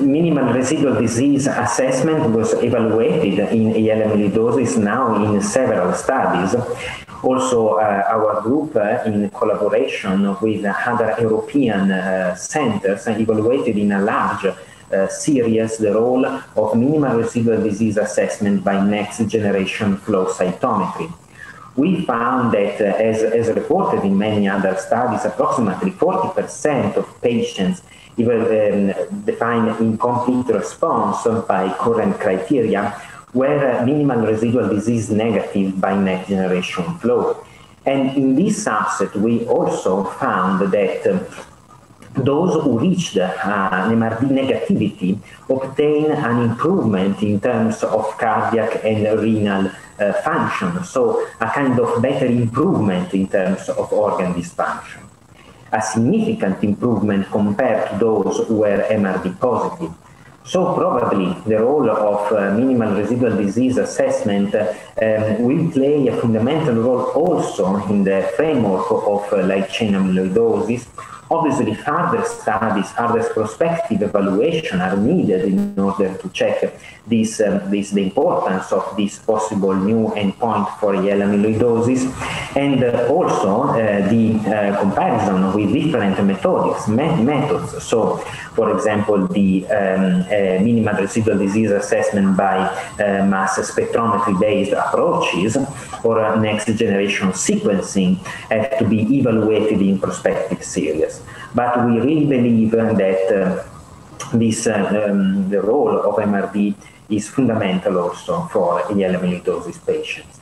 minimal residual disease assessment was evaluated in AL amyloidosis now in several studies. Also, uh, our group, uh, in collaboration with other European uh, centers, evaluated in a large uh, series the role of minimal residual disease assessment by next generation flow cytometry. We found that, uh, as, as reported in many other studies, approximately 40% of patients even um, define in complete response by current criteria were minimal residual disease negative by next generation flow. And in this subset, we also found that uh, those who reached uh, an MRD negativity obtain an improvement in terms of cardiac and renal uh, function, so a kind of better improvement in terms of organ dysfunction. A significant improvement compared to those who were MRD positive. So probably the role of uh, minimal residual disease assessment uh, will play a fundamental role also in the framework of uh, light chain amyloidosis, Obviously, further studies, further prospective evaluation are needed in order to check this, um, this the importance of this possible new endpoint for AL amyloidosis, and uh, also uh, the uh, comparison with different methods. Me methods. So, for example, the um, uh, minimal residual disease assessment by mass spectrometry-based approaches or next generation sequencing have to be evaluated in prospective series. But we really believe that uh, this, um, the role of MRD is fundamental also for AL amyloidosis patients.